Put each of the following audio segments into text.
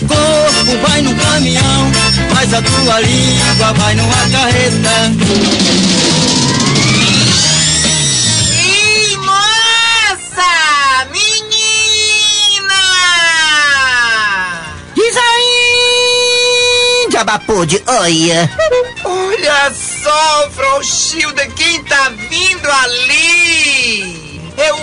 corpo vai no caminhão, mas a tua língua vai numa carreta. Jabapô de Oia. Olha só, Frouxilda, quem tá vindo ali?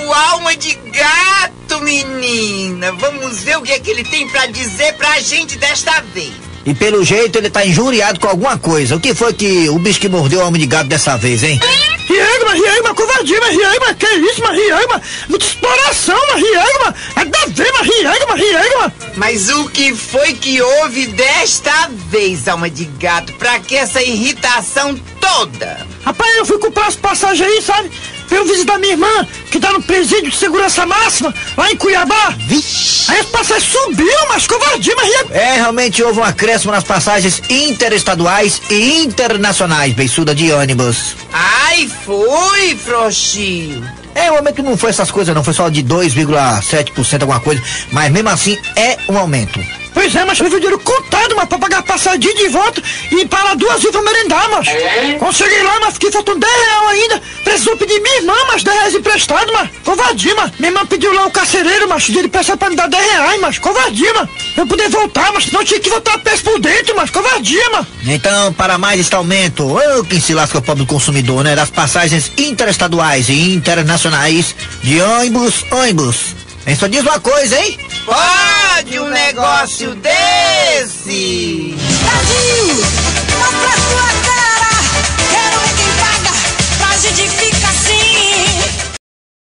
O alma de gato, menina. Vamos ver o que é que ele tem pra dizer pra gente desta vez. E pelo jeito ele tá injuriado com alguma coisa. O que foi que o bicho que mordeu o alma de gato dessa vez, hein? Riegma, Riegma, covardia, mas Riegma, que isso, mas Riegma? Exploração, mas Riegma, é da ver, mas Riegma, Riegma. Mas o que foi que houve desta vez, alma de gato? Pra que essa irritação toda? Rapaz, eu fui comprar as passagens aí, sabe? Eu visitar minha irmã, que tá no presídio de segurança máxima, lá em Cuiabá. Vixe. Aí as passagens subiu, mas covardia, mas. É, realmente houve um acréscimo nas passagens interestaduais e internacionais, beiçuda de ônibus. Ai, foi, Frouxinho. É, o aumento não foi essas coisas, não, foi só de 2,7% alguma coisa, mas mesmo assim é um aumento. Pois é, mas teve o dinheiro contado, mas pra pagar passadinha de volta e para duas vezes pra merendar, mas. Quando cheguei lá, mas fiquei faltando 10 reais ainda. Precisou pedir minha irmã, mas 10 reais emprestado, mas. Covardia, mas. Minha irmã pediu lá o carcereiro, mas ele peça pra me dar 10 reais, mas. Covardia, mas. Eu poder voltar, mas não tinha que voltar a peça por dentro, mas. Covardia, mas. Então, para mais este aumento, ô quem se lasca o pobre consumidor, né? Das passagens interestaduais e internacionais de ônibus, ônibus. Hein, só diz uma coisa, hein? Pode um negócio desse? Brasil!